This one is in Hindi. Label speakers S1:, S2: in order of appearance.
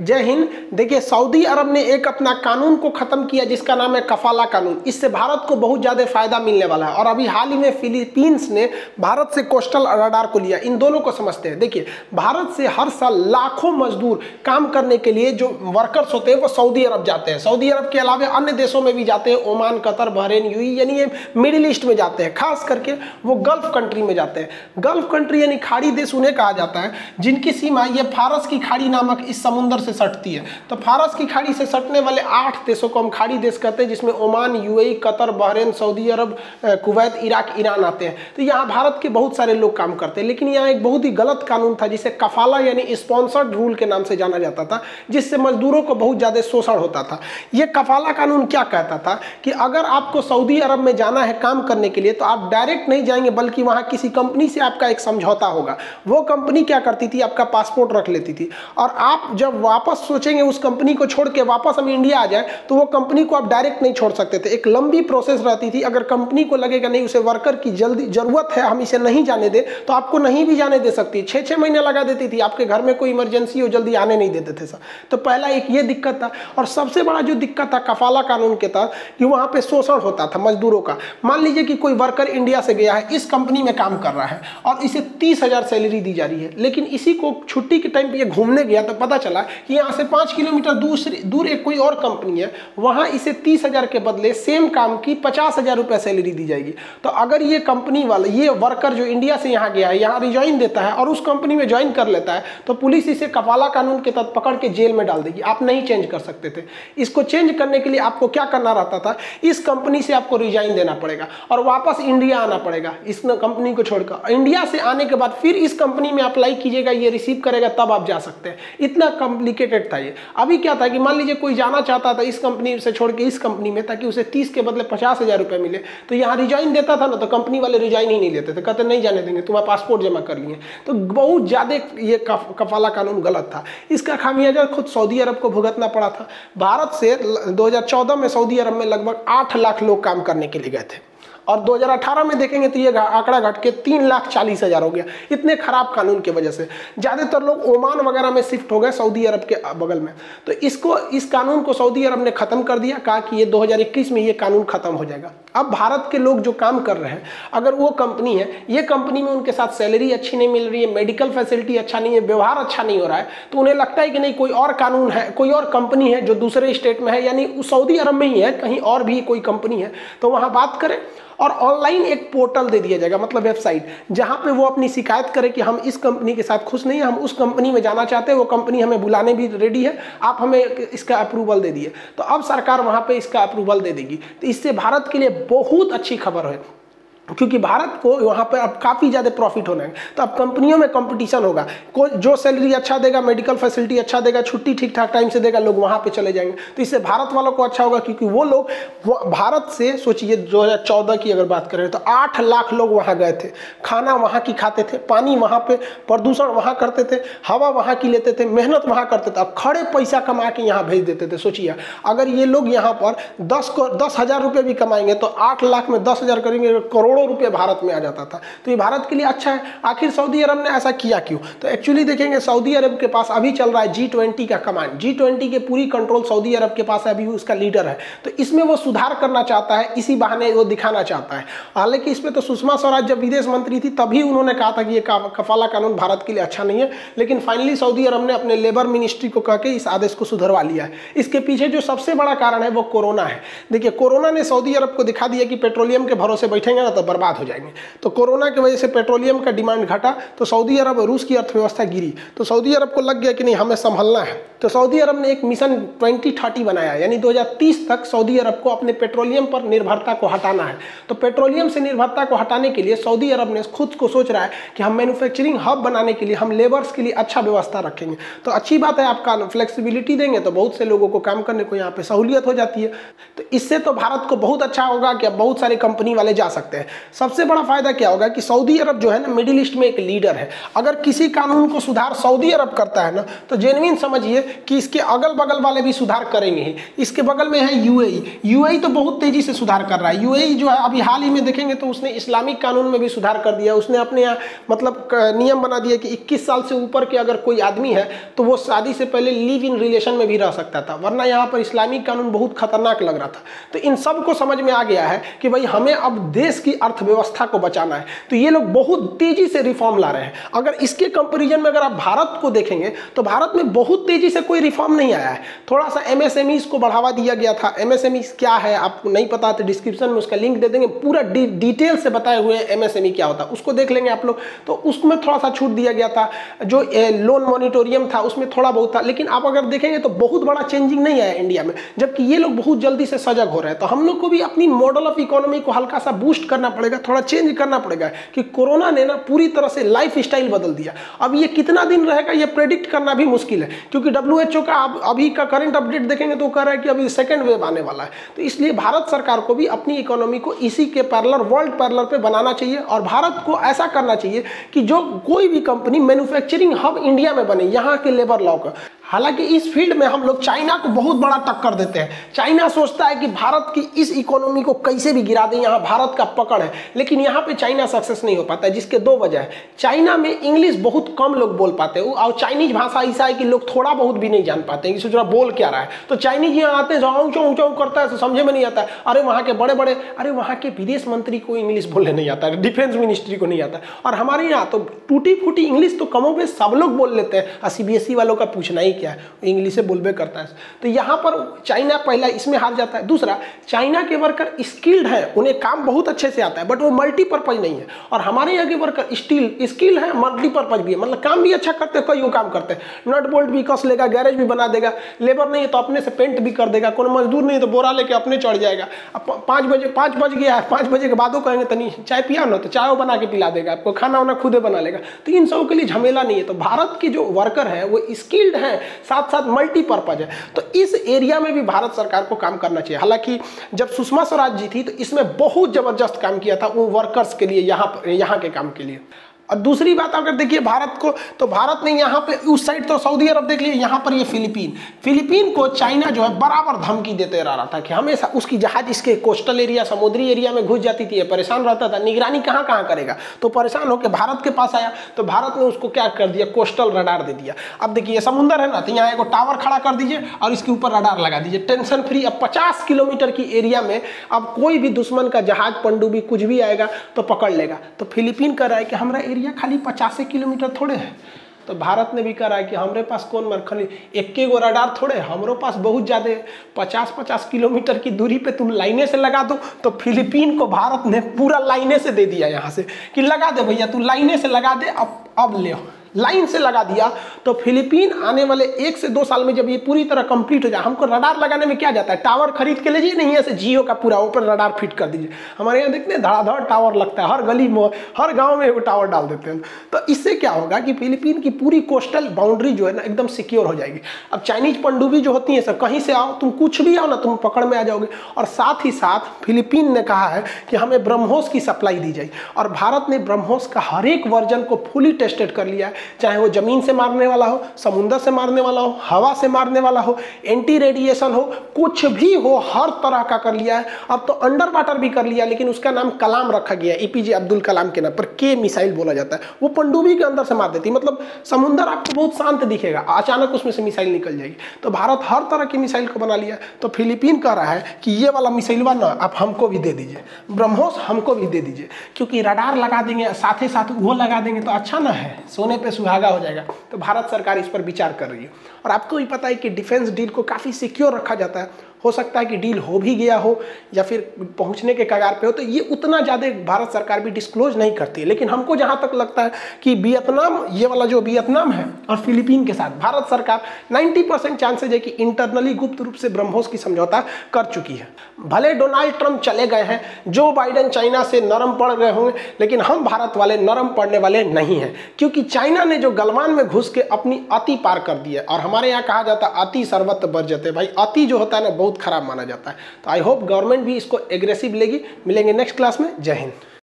S1: जय हिंद। देखिए, सऊदी अरब ने एक अपना कानून को खत्म किया जिसका नाम है कफाला कानून। इससे भारत को बहुत ज़्यादा फ़ायदा मिलने वाला है। और अभी हाल ही में फिलीपींस ने भारत से कोस्टल रडार को लिया। इन दोनों को समझते हैं। देखिए, भारत से हर साल लाखों मजदूर काम करने के लिए जो वर्कर्स होते हैं, वो सऊदी अरब जाते हैं। सऊदी अरब के अलावा अन्य देशों में भी जाते हैं। ओमान, कतर, बहरेन यूई यानी ये मिडिल ईस्ट में जाते हैं। खास करके वो गल्फ कंट्री में जाते हैं। गल्फ कंट्री यानी खाड़ी देश उन्हें कहा जाता है, जिनकी सीमा ये फारस की खाड़ी नामक इस समुद्र से सटती है। तो फारस की खाड़ी से सटने वाले आठ देशों को हम खाड़ी देश कहते हैं, जिसमें Oman, UAE, Qatar, Bahrain, Saudi Arab Kuwait, Iraq, Iran आते हैं। तो यहाँ भारत के बहुत सारे लोग काम करते हैं, लेकिन यहाँ एक बहुत ही गलत कानून था, जिसे कफाला यानी स्पॉन्सर्ड रूल के नाम से जाना जाता था, जिससे मजदूरों को बहुत ज़्यादा शोषण होता था। ये कफाला कानून क्या कहता था कि अगर आपको सऊदी अरब में जाना है काम करने के लिए तो आप डायरेक्ट नहीं जाएँगे, बल्कि वहाँ किसी कंपनी से आपका एक समझौता होगा। वो कंपनी क्या करती थी? आपका पासपोर्ट रख लेती थी। और आप जब वापस सोचेंगे उस कंपनी को छोड़ के वापस हम इंडिया आ जाए तो वो कंपनी को आप डायरेक्ट नहीं छोड़ सकते थे। एक लंबी प्रोसेस रहती थी। अगर कंपनी को लगेगा, नहीं, उसे वर्कर की जल्दी ज़रूरत है, हम इसे नहीं जाने दे तो आपको नहीं भी जाने दे सकती। छः छः महीने लगा देती थी। आपके घर में कोई इमरजेंसी हो, जल्दी आने नहीं देते थे सर। तो पहला एक ये दिक्कत था। और सबसे बड़ा जो दिक्कत था, कफाला कानून के तहत, कि वहाँ पर शोषण होता था मजदूरों का। मान लीजिए कि कोई वर्कर इंडिया से गया है, इस कंपनी में काम कर रहा है, और इसे तीस सैलरी दी जा रही है। लेकिन इसी को छुट्टी के टाइम पे ये घूमने गया तो पता चला कि यहाँ से पाँच किलोमीटर दूसरी दूर एक कोई और कंपनी है, वहाँ इसे तीस हज़ार के बदले सेम काम की पचास हज़ार रुपये सैलरी दी जाएगी। तो अगर ये कंपनी वाला ये वर्कर जो इंडिया से यहाँ गया है, यहाँ रिज्वाइन देता है और उस कंपनी में ज्वाइन कर लेता है तो पुलिस इसे कपाला कानून के तहत पकड़ के जेल में डाल देगी। आप नहीं चेंज कर सकते थे। इसको चेंज करने के लिए आपको क्या करना रहता था? इस कंपनी से आपको रिजाइन देना पड़ेगा और वापस इंडिया आना पड़ेगा। इस कंपनी को छोड़कर। इंडिया से आने के बाद फिर इस कंपनी में अप्लाई कीजिएगा, ये रिसीव करेगा, तब आप जा सकते हैं। इतना कॉम्प्लिकेटेड था ये। अभी क्या था कि मान लीजिए कोई जाना चाहता था इस कंपनी से छोड़ के इस कंपनी में ताकि उसे तीस के बदले पचास हज़ार रुपये मिले तो यहाँ रिजाइन देता था ना तो कंपनी वाले रिजाइन ही नहीं लेते थे। कहते, नहीं जाने देंगे, तुम्हारा पासपोर्ट जमा कर लिए तो बहुत ज़्यादा ये कफाला कानून गलत था। इसका खामियाजा खुद सऊदी अरब को भुगतना पड़ा था। भारत से 2014 में सऊदी अरब में लगभग आठ लाख लोग काम करने के लिए गए थे। और 2018 में देखेंगे तो ये आंकड़ा घट के तीन लाख चालीस हज़ार हो गया। इतने खराब कानून की वजह से। ज़्यादातर लोग ओमान वगैरह में शिफ्ट हो गए सऊदी अरब के बगल में। तो इसको, इस कानून को सऊदी अरब ने ख़त्म कर दिया। कहा कि ये 2021 में ये कानून ख़त्म हो जाएगा। अब भारत के लोग जो काम कर रहे हैं, अगर वो कंपनी है, ये कंपनी में उनके साथ सैलरी अच्छी नहीं मिल रही है मेडिकल फैसिलिटी अच्छा नहीं है, व्यवहार अच्छा नहीं हो रहा है तो उन्हें लगता है कि नहीं, कोई और कानून है, कोई और कंपनी है जो दूसरे स्टेट में है, यानी सऊदी अरब में ही है, कहीं और भी कोई कंपनी है तो वहाँ बात करें। और ऑनलाइन एक पोर्टल दे दिया जाएगा मतलब वेबसाइट जहाँ पे वो अपनी शिकायत करे कि हम इस कंपनी के साथ खुश नहीं है, हम उस कंपनी में जाना चाहते हैं, वो कंपनी हमें बुलाने भी रेडी है, आप हमें इसका अप्रूवल दे दिए। तो अब सरकार वहाँ पे इसका अप्रूवल दे देगी। तो इससे भारत के लिए बहुत अच्छी खबर है। क्योंकि भारत को वहाँ पर अब काफ़ी ज़्यादा प्रॉफिट होना है। तो अब कंपनियों में कंपटीशन होगा। को, जो सैलरी अच्छा देगा मेडिकल फैसिलिटी अच्छा देगा, छुट्टी ठीक ठाक टाइम से देगा, लोग वहाँ पे चले जाएँगे। तो इससे भारत वालों को अच्छा होगा क्योंकि वो लोग, वो भारत से, सोचिए, दो हज़ार चौदह की अगर बात करें तो आठ लाख लोग वहाँ गए थे। खाना वहाँ की खाते थे, पानी वहाँ पे, प्रदूषण वहाँ करते थे, हवा वहाँ की लेते थे, मेहनत वहाँ करते थे। अब खड़े पैसा कमा के यहाँ भेज देते थे, सोचिए। अगर ये लोग यहाँ पर दस को, दस हज़ार रुपये भी कमाएँगे तो आठ लाख में दस हज़ार करेंगे, करोड़ों करोड़ों रुपए भारत में आ जाता था। तो ये भारत के लिए अच्छा है। आखिर सऊदी अरब ने ऐसा किया क्यों? तो एक्चुअली देखेंगे, सऊदी अरब के पास अभी चल रहा है जी ट्वेंटी का कमांड जी ट्वेंटी के पूरी कंट्रोल सऊदी अरब के पास अभी उसका लीडर है। तो इसमें वो सुधार करना चाहता है, इसी बहाने वो दिखाना चाहता है। हालाँकि इसमें तो सुषमा स्वराज जब विदेश मंत्री थी, तभी उन्होंने कहा था कि ये कफाला कानून भारत के लिए अच्छा नहीं है। लेकिन फाइनली सऊदी अरब ने अपने लेबर मिनिस्ट्री को कह के इस आदेश को सुधरवा लिया है। इसके पीछे जो सबसे बड़ा कारण है, वो कोरोना है। देखिए, कोरोना ने सऊदी अरब को दिखा दिया कि पेट्रोलियम के भरोसे बैठेंगे ना तो बर्बाद हो जाएँगे। तो कोरोना की वजह से पेट्रोलियम का डिमांड घटा तो सऊदी अरब रूस की अर्थव्यवस्था गिरी। तो सऊदी अरब को लग गया कि नहीं, हमें संभलना है। तो सऊदी अरब ने एक मिशन 2030 बनाया, यानी 2030 तक सऊदी अरब को अपने पेट्रोलियम पर निर्भरता को हटाना है। तो पेट्रोलियम से निर्भरता को हटाने के लिए सऊदी अरब ने खुद को सोच रहा है कि हम मैन्युफैक्चरिंग हब बनाने के लिए, हम लेबर्स के लिए अच्छा व्यवस्था रखेंगे। तो अच्छी बात है, आपका फ्लेक्सिबिलिटी देंगे तो बहुत से लोगों को काम करने को यहाँ पे सहूलियत हो जाती है। तो इससे तो भारत को बहुत अच्छा होगा कि अब बहुत सारे कंपनी वाले जा सकते हैं। सबसे बड़ा फ़ायदा क्या होगा कि सऊदी अरब जो है ना, मिडिल ईस्ट में एक लीडर है। अगर किसी कानून को सुधार सऊदी अरब करता है ना तो जेनविन समझिए कि इसके अगल बगल वाले भी सुधार करेंगे ही। इसके बगल में है यूएई। यूएई तो बहुत तेज़ी से सुधार कर रहा है। यूएई जो है, अभी हाल ही में देखेंगे तो उसने इस्लामिक कानून में भी सुधार कर दिया। उसने अपने मतलब नियम बना दिया कि इक्कीस साल से ऊपर के अगर कोई आदमी है तो वो शादी से पहले लिव इन रिलेशन में भी रह सकता था। वरना यहाँ पर इस्लामिक कानून बहुत खतरनाक लग रहा था। तो इन सबको समझ में आ गया है कि भाई हमें अब देश की अर्थव्यवस्था को बचाना है। तो ये लोग बहुत तेज़ी से रिफॉर्म ला रहे हैं। अगर इसके कंपेरिजन में अगर आप भारत को देखेंगे तो भारत में बहुत तेज़ी से कोई रिफॉर्म नहीं आया है। थोड़ा सा एम को बढ़ावा दिया गया था। एम क्या है, आपको नहीं पता तो डिस्क्रिप्शन में उसका लिंक दे देंगे। पूरा डिटेल से बताए हुए एम क्या होता है, उसको देख लेंगे आप लोग। तो उसमें थोड़ा सा छूट दिया गया था। जो लोन मॉनिटोरियम था, उसमें थोड़ा बहुत था। लेकिन आप अगर देखेंगे तो बहुत बड़ा चेंजिंग नहीं आया इंडिया में। जबकि ये लोग बहुत जल्दी से सजग हो रहे हैं। तो हम लोग को भी अपनी मॉडल ऑफ़ इकोनॉमी को हल्का सा बूस्ट करना पड़ेगा, थोड़ा चेंज करना पड़ेगा, कि कोरोना ने ना पूरी तरह से लाइफ स्टाइल बदल दिया। अब ये कितना दिन रहेगा, ये प्रेडिक्ट करना भी मुश्किल है, क्योंकि डब्ल्यूएचओ का अभी का करंट अपडेट देखेंगे तो कह रहा है कि अभी सेकेंड वेव आने वाला है। तो इसलिए भारत सरकार को भी अपनी इकोनॉमी को इसी के पैरलर वर्ल्ड पैरलर पे बनाना चाहिए और भारत को ऐसा करना चाहिए कि जो कोई भी कंपनी मैन्युफैक्चरिंग हब इंडिया में बने, यहाँ के लेबर लॉ का। हालाँकि इस फ़ील्ड में हम लोग चाइना को बहुत बड़ा टक्कर देते हैं। चाइना सोचता है कि भारत की इस इकोनॉमी को कैसे भी गिरा दें, यहाँ भारत का पकड़ है। लेकिन यहाँ पे चाइना सक्सेस नहीं हो पाता है, जिसके दो वजह है। चाइना में इंग्लिश बहुत कम लोग बोल पाते हैं। और चाइनीज़ भाषा ऐसा है कि लोग थोड़ा बहुत भी नहीं जान पाते हैं। कि बोल क्या रहा है? तो चाइनीज़ यहाँ आते हैं ऊँचा ऊँचा करता है तो समझे में नहीं आता अरे वहाँ के बड़े बड़े अरे वहाँ के विदेश मंत्री को इंग्लिश बोलने नहीं आता है डिफेंस मिनिस्ट्री को नहीं आता और हमारे यहाँ तो टूटी फूटी इंग्लिश तो कमों में सब लोग बोल लेते हैं। और सी वालों का पूछना ही क्या है? इंग्लिश से बोलबे करता है। तो यहाँ पर चाइना पहला इसमें हार जाता है। दूसरा चाइना के वर्कर स्किल्ड है, उन्हें काम बहुत अच्छे से आता है बट वो मल्टीपर्पज नहीं है। और हमारे यहाँ के वर्कर स्टील स्किल है मल्टीपर्पज भी है। मतलब काम भी अच्छा करते हैं, कई काम करते हैं। नट बोल्ट भी कस लेगा गैरेज भी बना देगा। लेबर नहीं है तो अपने से पेंट भी कर देगा। कोई मजदूर नहीं तो बोरा लेके अपने चढ़ जाएगा। अब पाँच बजे, पाँच बज गया है। पाँच बजे के बाद कहेंगे, तनी चाय पिया ना तो चाय बना के पिला देगा। आपको खाना वाना खुदे बना लेगा। तो इन सबों के लिए झमेला नहीं है। तो भारत के जो वर्कर है, वो स्किल्ड है साथ साथ मल्टीपर्पज है। तो इस एरिया में भी भारत सरकार को काम करना चाहिए। हालाँकि जब सुषमा स्वराज जी थी तो इसमें बहुत ज़बरदस्त काम किया था वो वर्कर्स के लिए, यहाँ यहाँ के काम के लिए। और दूसरी बात अगर देखिए भारत को तो भारत ने यहाँ पे, उस साइड तो सऊदी अरब देख लिए, यहाँ पर ये फिलीपीन। फिलीपीन को चाइना जो है बराबर धमकी देते रह रहा था कि हमेशा उसकी जहाज़ इसके कोस्टल एरिया, समुद्री एरिया में घुस जाती थी परेशान रहता था, निगरानी कहाँ कहाँ करेगा? तो परेशान होकर भारत के पास आया तो भारत ने उसको क्या कर दिया? कोस्टल रडार दे दिया। अब देखिए समुंदर है ना तो यहाँ एक टावर खड़ा कर दीजिए और इसके ऊपर रडार लगा दीजिए। टेंशन फ्री, अब पचास किलोमीटर की एरिया में अब कोई भी दुश्मन का जहाज़, पंडुबी कुछ भी आएगा तो पकड़ लेगा। तो फिलीपीन कर रहा है कि हमारा एरिया खाली पचासे किलोमीटर थोड़े है। तो भारत ने भी करा है कि हमारे पास कौन मरखली एक गो रडार थोड़े हमारे पास बहुत ज़्यादा पचास पचास किलोमीटर की दूरी पे तुम लाइने से लगा दो तो फिलीपीन को भारत ने पूरा लाइने से दे दिया यहाँ से। कि लगा दे भैया, तू लाइने से लगा दे, अब अब ले लाइन से लगा दिया तो फिलीपीन आने वाले एक से दो साल में जब ये पूरी तरह कंप्लीट हो जाए, हमको रडार लगाने में क्या जाता है? टावर खरीद के लीजिए, नहीं ऐसे जियो का पूरा ऊपर रडार फिट कर दीजिए। हमारे यहाँ देखते हैं, धड़ाधड़ टावर लगता है, हर गली में, हर गाँव में वो टावर डाल देते हैं। तो इससे क्या होगा कि फिलीपीन की पूरी कोस्टल बाउंड्री जो है ना, एकदम सिक्योर हो जाएगी। अब चाइनीज़ पंडुबी जो होती है, सर, कहीं से आओ, तुम कुछ भी आओ ना, तुम पकड़ में आ जाओगे। और साथ ही साथ फिलीपीन ने कहा है कि हमें ब्रह्मोस की सप्लाई दी जाए। और भारत ने ब्रह्मोस का हर एक वर्जन को फुली टेस्टेड कर लिया है। चाहे वो ज़मीन से मारने वाला हो, समुंदर से मारने वाला हो, हवा से मारने वाला हो एंटी रेडिएशन हो, कुछ भी हो, हर तरह का कर लिया है। अब तो अंडर वाटर भी कर लिया, लेकिन उसका नाम कलाम रखा गया है एपीजे अब्दुल कलाम के नाम पर के मिसाइल बोला जाता है। वो पंडुबी के अंदर से मार देती मतलब समुद्र आपको बहुत शांत दिखेगा, अचानक उसमें से मिसाइल निकल जाएगी। तो भारत हर तरह की मिसाइल को बना लिया। तो फिलीपीन कह रहा है कि ये वाला मिसाइल ना आप हमको भी दे दीजिए। ब्रह्मोस हमको भी दे दीजिए। क्योंकि रडार लगा देंगे, साथ ही साथ वो लगा देंगे तो अच्छा ना है। सोने पे सुहागा हो जाएगा। तो भारत सरकार इस पर विचार कर रही है। और आपको भी पता है कि डिफेंस डील को काफ़ी सिक्योर रखा जाता है। हो सकता है कि डील हो भी गया हो या फिर पहुँचने के कगार पे हो तो ये उतना ज़्यादा भारत सरकार भी डिस्क्लोज नहीं करती। है लेकिन हमको जहाँ तक लगता है कि वियतनाम, ये वाला जो वियतनाम है और फिलीपीन के साथ, भारत सरकार 90 परसेंट चांसेज है कि इंटरनली गुप्त रूप से ब्रह्मोस की समझौता कर चुकी है। भले डोनाल्ड ट्रंप चले गए हैं जो बाइडन चाइना से नरम पड़ गए होंगे, लेकिन हम भारत वाले नरम पड़ने वाले नहीं हैं, क्योंकि चाइना ने जो गलवान में घुस के अपनी अति पार कर दी है, और हमारे यहाँ कहा जाता है अति सर्वत्र बर्जते भाई, अति जो होता है ना बहुत खराब माना जाता है। तो आई होप गवर्नमेंट भी इसको एग्रेसिव लेगी। मिलेंगे नेक्स्ट क्लास में। जय हिंद।